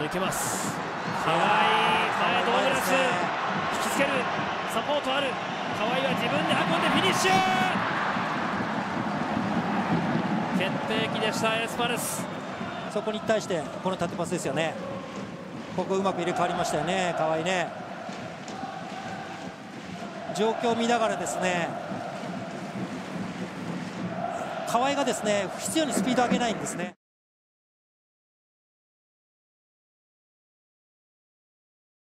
抜けます。河合前ドーグラス、引きつける。サポートある。河合は自分で運んでフィニッシュ。決定機でしたエスパルス。そこに対してこの縦パスですよね。ここうまく入れ替わりましたよね。河合ね。状況を見ながらですね。河合がですね。必要にスピード上げないんですね。